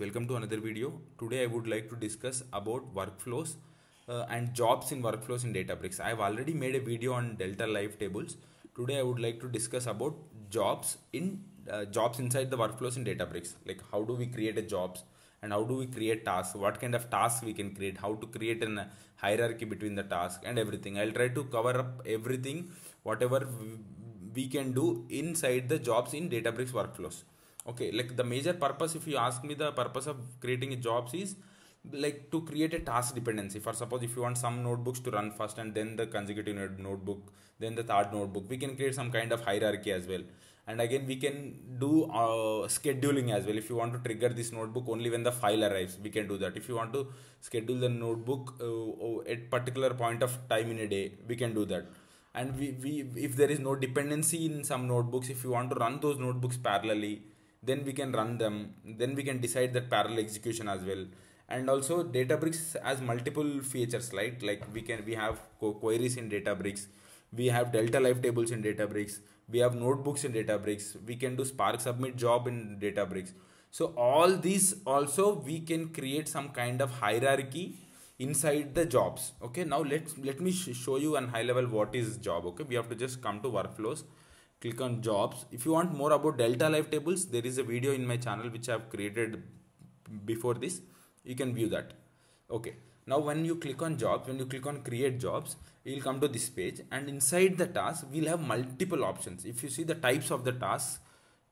welcome to another video. Today I would like to discuss about workflows uh, and jobs in workflows in Databricks. I have already made a video on Delta Live tables. Today I would like to discuss about jobs in uh, jobs inside the workflows in Databricks. Like how do we create a jobs and how do we create tasks? What kind of tasks we can create? How to create a hierarchy between the tasks and everything. I'll try to cover up everything whatever we can do inside the jobs in Databricks workflows okay like the major purpose if you ask me the purpose of creating a jobs is like to create a task dependency. For suppose if you want some notebooks to run first and then the consecutive notebook then the third notebook we can create some kind of hierarchy as well. And again we can do uh, scheduling as well. If you want to trigger this notebook only when the file arrives we can do that. If you want to schedule the notebook uh, at particular point of time in a day we can do that. And we, we if there is no dependency in some notebooks if you want to run those notebooks parallelly then we can run them then we can decide that parallel execution as well. And also databricks has multiple features right? Like we can we have queries in databricks we have delta live tables in databricks we have notebooks in databricks we can do spark submit job in databricks. So all these also we can create some kind of hierarchy inside the jobs okay? Now let's let me sh show you on high level what is job okay? We have to just come to workflows click on jobs. If you want more about delta live tables there is a video in my channel which i have created before this. You can view that. Okay. Now when you click on jobs when you click on create jobs you will come to this page and inside the task we'll have multiple options. If you see the types of the tasks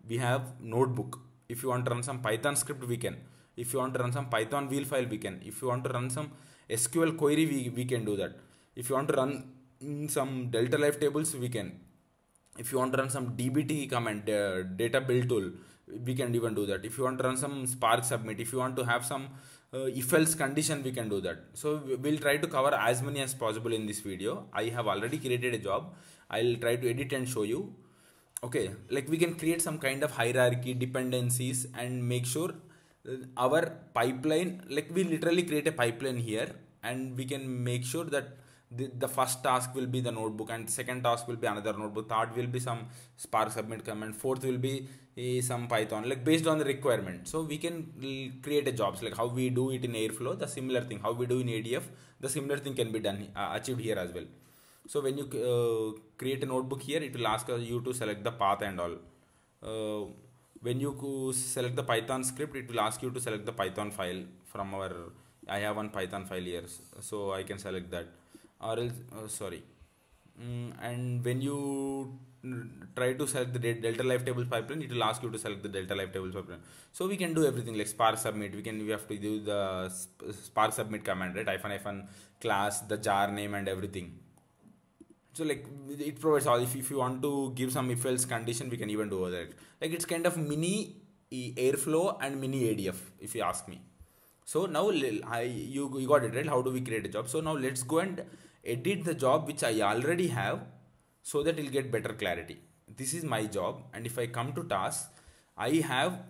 we have notebook. If you want to run some python script we can. If you want to run some python wheel file we can. If you want to run some sql query we, we can do that. If you want to run some delta live tables we can if you want to run some dbt command uh, data build tool we can even do that. If you want to run some spark submit if you want to have some uh, if else condition we can do that. So we'll try to cover as many as possible in this video. I have already created a job. I'll try to edit and show you. Okay like we can create some kind of hierarchy dependencies and make sure uh, our pipeline like we literally create a pipeline here and we can make sure that the, the first task will be the notebook and the second task will be another notebook. Third will be some spark submit command. Fourth will be uh, some python. Like based on the requirement. So we can create a jobs. Like how we do it in airflow the similar thing. How we do in adf the similar thing can be done uh, achieved here as well. So when you uh, create a notebook here it will ask you to select the path and all. Uh, when you select the python script it will ask you to select the python file from our i have one python file here. So i can select that or else uh, sorry. Mm, and when you try to select the delta live tables pipeline it will ask you to select the delta live tables pipeline. So we can do everything like spark submit. We can we have to do the spark submit command right? Hyphen hyphen class the jar name and everything. So like it provides all if, if you want to give some if else condition we can even do that like it's kind of mini airflow and mini adf if you ask me so now I, you, you got it right how do we create a job so now let's go and edit the job which I already have so that it'll get better clarity. This is my job and if I come to task, I have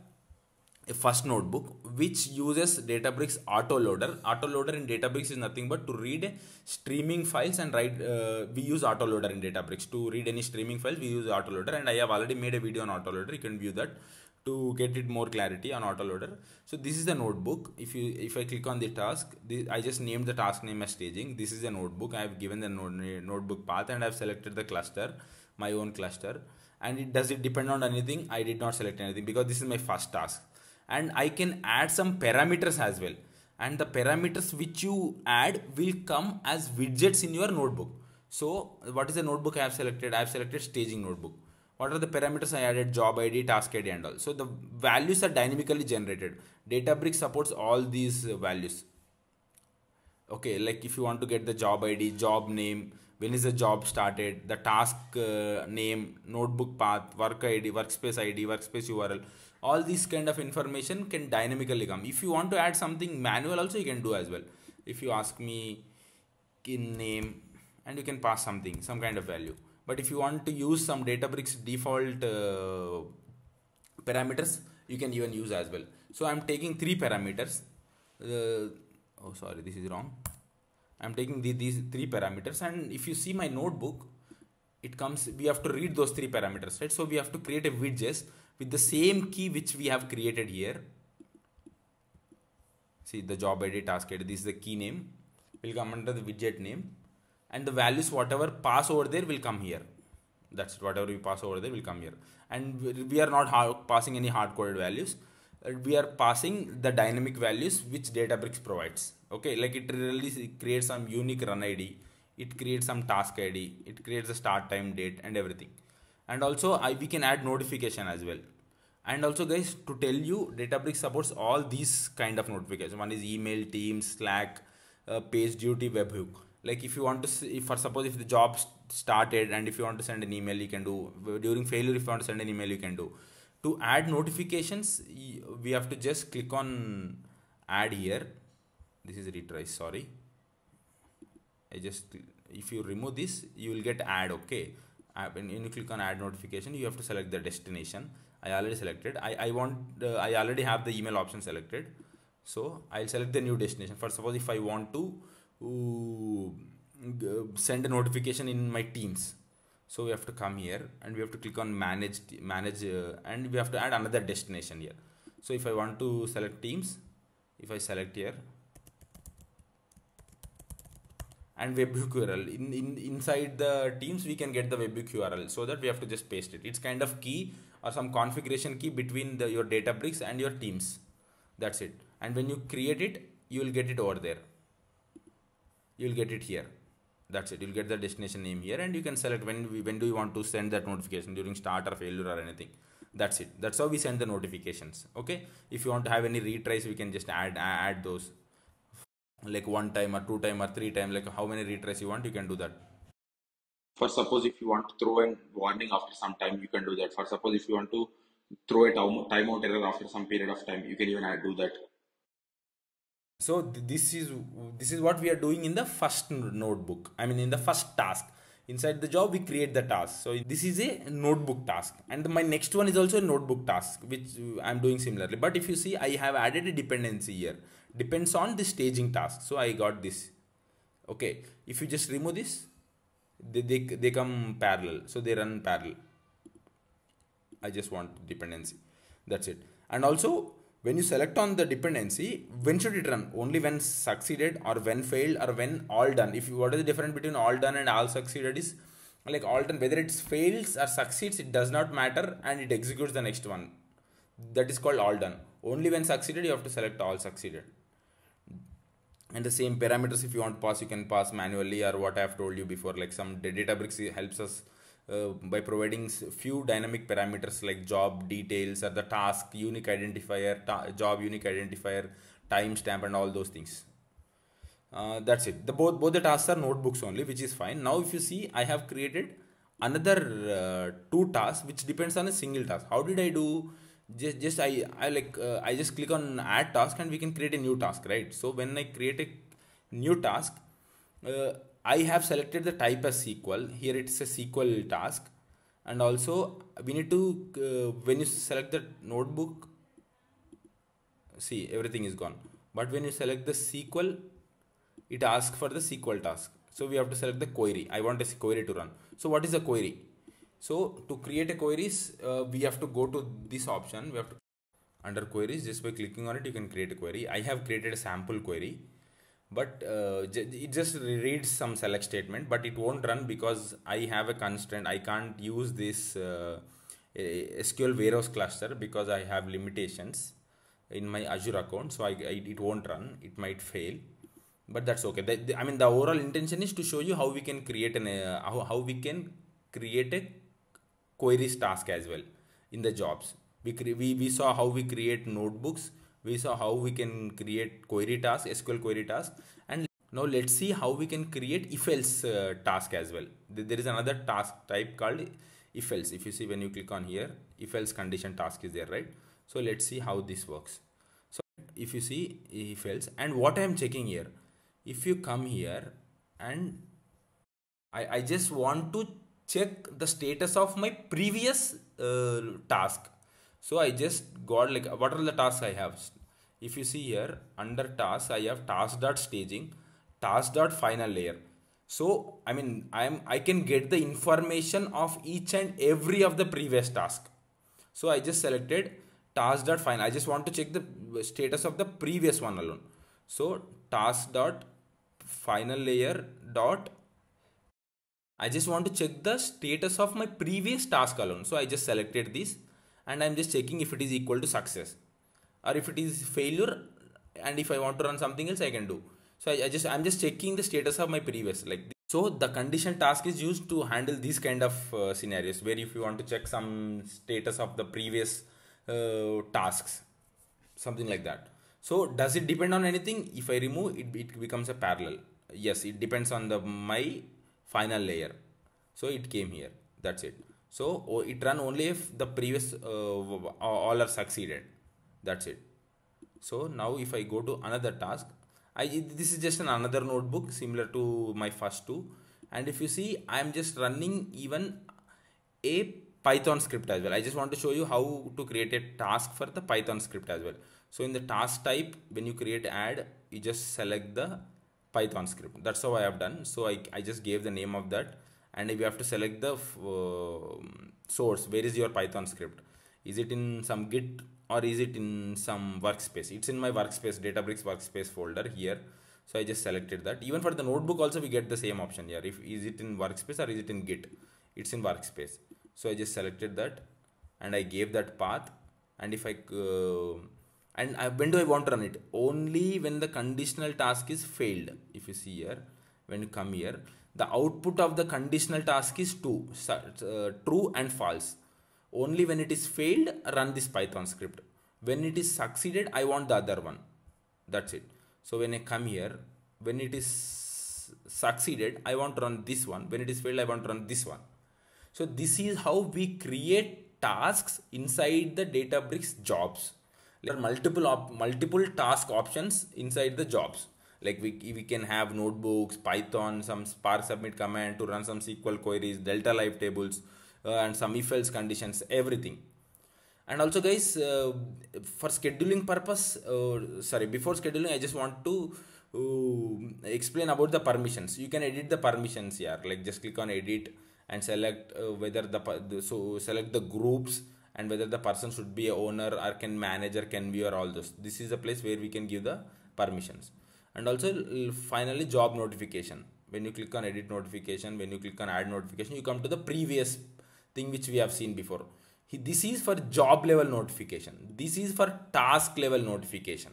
a first notebook which uses Databricks autoloader. Autoloader in Databricks is nothing but to read streaming files and write. Uh, we use autoloader in Databricks to read any streaming files. We use autoloader and I have already made a video on autoloader. You can view that to get it more clarity on autoloader. So this is the notebook. If you if I click on the task, this, I just named the task name as staging. This is a notebook. I have given the notebook path and I've selected the cluster, my own cluster. And it does it depend on anything? I did not select anything because this is my first task. And I can add some parameters as well. And the parameters which you add will come as widgets in your notebook. So what is the notebook I have selected? I have selected staging notebook what are the parameters I added? Job ID task ID and all. So the values are dynamically generated. Databricks supports all these values. Okay like if you want to get the job ID job name when is the job started the task uh, name notebook path work ID workspace ID workspace URL all these kind of information can dynamically come. If you want to add something manual also you can do as well. If you ask me in name and you can pass something some kind of value but if you want to use some Databricks default uh, parameters, you can even use as well. So I'm taking three parameters. Uh, oh, sorry, this is wrong. I'm taking the, these three parameters and if you see my notebook, it comes, we have to read those three parameters, right? So we have to create a widget with the same key which we have created here. see the job id task id this is the key name will come under the widget name and the values whatever pass over there will come here. That's it. whatever we pass over there will come here. And we are not passing any hard coded values. Uh, we are passing the dynamic values which databricks provides. Okay like it really creates some unique run id it creates some task id it creates the start time date and everything. And also I, we can add notification as well. And also guys to tell you databricks supports all these kind of notifications. One is email teams slack uh, PagerDuty webhook like if you want to see, if for suppose if the job started and if you want to send an email you can do. During failure if you want to send an email you can do. To add notifications we have to just click on add here. This is retry sorry. I just if you remove this you will get add okay. When you click on add notification you have to select the destination. I already selected. I, I want uh, I already have the email option selected. So I'll select the new destination. For suppose if I want to uh, send a notification in my teams so we have to come here and we have to click on manage manage uh, and we have to add another destination here so if I want to select teams if I select here and webhook URL. In, in inside the teams, we can get the webhook URL so that we have to just paste it. It's kind of key or some configuration key between the, your Databricks and your teams. That's it. And when you create it, you will get it over there. You will get it here. That's it. You'll get the destination name here, and you can select when when do you want to send that notification during start or failure or anything. That's it. That's how we send the notifications. Okay. If you want to have any retries, we can just add add those like one time or two time or three time like how many retries you want you can do that for suppose if you want to throw a warning after some time you can do that for suppose if you want to throw a timeout error after some period of time you can even do that so this is this is what we are doing in the first notebook. I mean in the first task. Inside the job we create the task. So this is a notebook task. And my next one is also a notebook task which uh, i'm doing similarly. But if you see i have added a dependency here. Depends on the staging task. So i got this. Okay. If you just remove this they, they, they come parallel. So they run parallel. I just want dependency. That's it. And also when you select on the dependency when should it run? Only when succeeded or when failed or when all done. If you what is the difference between all done and all succeeded is like all done whether it fails or succeeds it does not matter and it executes the next one. That is called all done. Only when succeeded you have to select all succeeded. And the same parameters if you want to pass you can pass manually or what i have told you before. Like some databricks helps us uh, by providing few dynamic parameters like job details or the task unique identifier job unique identifier timestamp and all those things. Uh, that's it. The both both the tasks are notebooks only which is fine. Now if you see i have created another uh, two tasks which depends on a single task. How did i do? Just just i i like uh, i just click on add task and we can create a new task right? So when i create a new task uh, i have selected the type as sql here it's a sql task. And also we need to uh, when you select the notebook see everything is gone. But when you select the sql it asks for the sql task. So we have to select the query. I want a query to run. So what is a query? So to create a queries, uh, we have to go to this option. We have to under queries just by clicking on it you can create a query. I have created a sample query, but uh, it just reads some select statement, but it won't run because I have a constraint. I can't use this uh, SQL warehouse cluster because I have limitations in my Azure account. So I, I it won't run. It might fail but that's okay the, the, i mean the overall intention is to show you how we can create an uh, how, how we can create a queries task as well in the jobs. We, we, we saw how we create notebooks. We saw how we can create query task, SQL query task. And now let's see how we can create if else uh, task as well. There is another task type called if else. If you see when you click on here, if else condition task is there, right? So let's see how this works. So if you see if else and what I am checking here, if you come here and I, I just want to check the status of my previous uh, task so i just got like what are the tasks i have? If you see here under tasks i have task dot staging task dot final layer. So i mean i am i can get the information of each and every of the previous task. So i just selected task dot final. I just want to check the status of the previous one alone. So task dot final layer dot I just want to check the status of my previous task alone. So I just selected this and I'm just checking if it is equal to success or if it is failure and if I want to run something else I can do. So I, I just I'm just checking the status of my previous like so the condition task is used to handle these kind of uh, scenarios where if you want to check some status of the previous uh, tasks something like that. So does it depend on anything? If I remove it, it becomes a parallel. Yes, it depends on the my final layer so it came here that's it so oh, it run only if the previous uh, all are succeeded. That's it. So now if i go to another task i this is just an another notebook similar to my first two. And if you see i am just running even a python script as well. I just want to show you how to create a task for the python script as well. So in the task type when you create add you just select the python script. That's how i have done. So i, I just gave the name of that and if you have to select the uh, source where is your python script? Is it in some git or is it in some workspace? It's in my workspace databricks workspace folder here. So i just selected that. Even for the notebook also we get the same option here. If is it in workspace or is it in git? It's in workspace. So i just selected that and i gave that path. And if i uh, and I, when do I want to run it? Only when the conditional task is failed. If you see here, when you come here, the output of the conditional task is true, uh, true and false. Only when it is failed, run this Python script. When it is succeeded, I want the other one. That's it. So when I come here, when it is succeeded, I want to run this one. When it is failed, I want to run this one. So this is how we create tasks inside the Databricks jobs there are multiple multiple task options inside the jobs like we, we can have notebooks python some spark submit command to run some sql queries delta live tables uh, and some if else conditions everything. And also guys uh, for scheduling purpose uh, sorry before scheduling i just want to uh, explain about the permissions. You can edit the permissions here. Like just click on edit and select uh, whether the so select the groups and whether the person should be a owner or can manager can view or all those. This is a place where we can give the permissions and also finally job notification. When you click on edit notification when you click on add notification you come to the previous thing which we have seen before. This is for job level notification. This is for task level notification.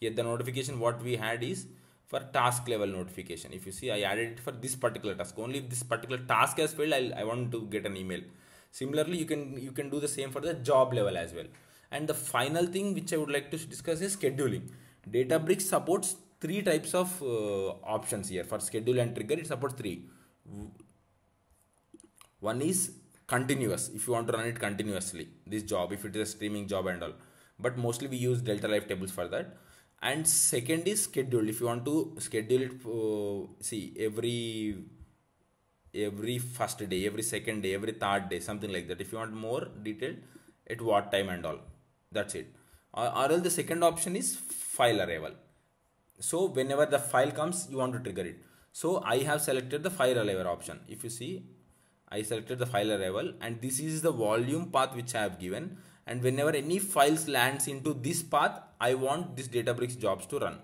Here the notification what we had is for task level notification. If you see i added it for this particular task. Only if this particular task has failed I'll, i want to get an email. Similarly you can you can do the same for the job level as well. And the final thing which i would like to discuss is scheduling. Databricks supports three types of uh, options here. For schedule and trigger it supports three. One is continuous. If you want to run it continuously this job if it is a streaming job and all. But mostly we use delta live tables for that. And second is scheduled. If you want to schedule it uh, see every every first day every second day every third day something like that. If you want more detailed at what time and all. That's it. Or, or else the second option is file arrival so whenever the file comes you want to trigger it. So i have selected the file arrival option. If you see i selected the file arrival and this is the volume path which i have given. And whenever any files lands into this path i want this databricks jobs to run.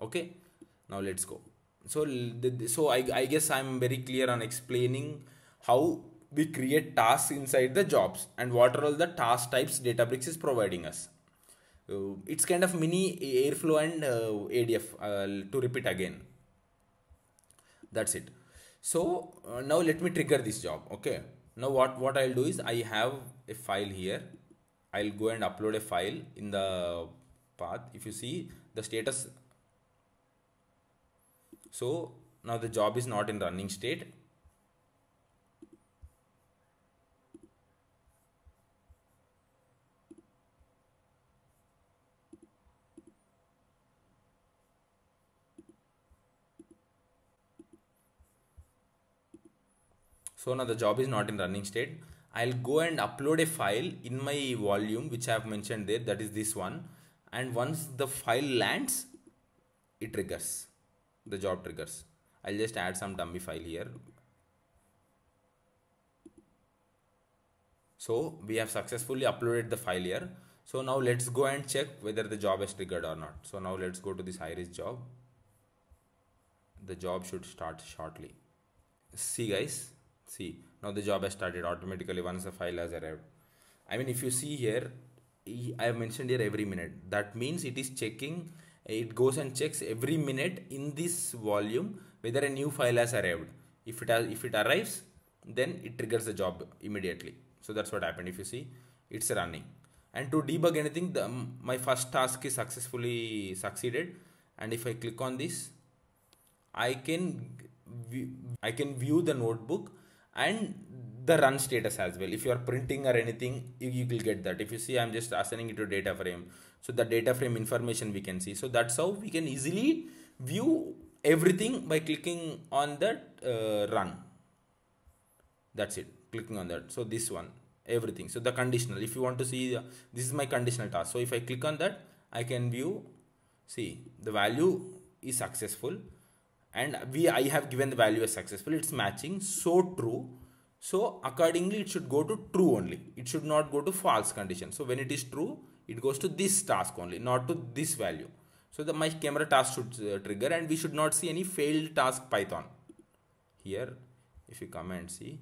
Okay? Now let's go. So so I, I guess i'm very clear on explaining how we create tasks inside the jobs and what are all the task types databricks is providing us it's kind of mini airflow and uh, adf uh, to repeat again. That's it. So uh, now let me trigger this job okay? Now what what i'll do is i have a file here. I'll go and upload a file in the path. If you see the status. So now the job is not in running state so now the job is not in running state. I'll go and upload a file in my volume which I have mentioned there. That is this one. And once the file lands it triggers. The job triggers. I'll just add some dummy file here. So we have successfully uploaded the file here. So now let's go and check whether the job is triggered or not. So now let's go to this iris job. The job should start shortly. See guys see now the job has started automatically once the file has arrived. I mean if you see here i have mentioned here every minute. That means it is checking it goes and checks every minute in this volume whether a new file has arrived. If it has if it arrives then it triggers the job immediately. So that's what happened. If you see it's running. And to debug anything the, my first task is successfully succeeded. And if i click on this i can i can view the notebook and the run status as well. If you are printing or anything you, you will get that. If you see i'm just assigning it to data frame. So the data frame information we can see. So that's how we can easily view everything by clicking on that uh, run. That's it. Clicking on that. So this one. Everything. So the conditional. If you want to see uh, this is my conditional task. So if i click on that i can view. See the value is successful and we i have given the value as successful. It's matching. So true. So accordingly it should go to true only. It should not go to false condition. So when it is true it goes to this task only not to this value. So the my camera task should uh, trigger and we should not see any failed task python. Here if you come and see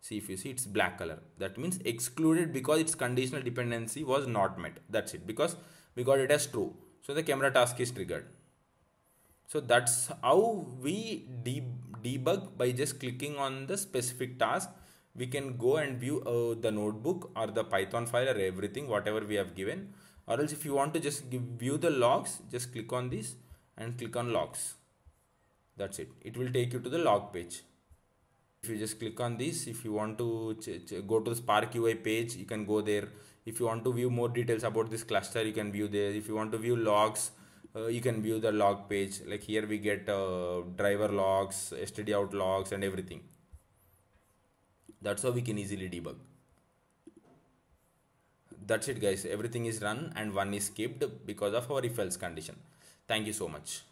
see if you see it's black color. That means excluded because its conditional dependency was not met. That's it. Because we got it as true. So the camera task is triggered so that's how we de debug by just clicking on the specific task we can go and view uh, the notebook or the python file or everything whatever we have given. Or else if you want to just give, view the logs just click on this and click on logs. That's it. It will take you to the log page. If you just click on this if you want to go to the spark ui page you can go there. If you want to view more details about this cluster you can view there. If you want to view logs uh, you can view the log page. Like here we get uh, driver logs std out logs and everything. That's how we can easily debug. That's it guys. Everything is run and one is skipped because of our if else condition. Thank you so much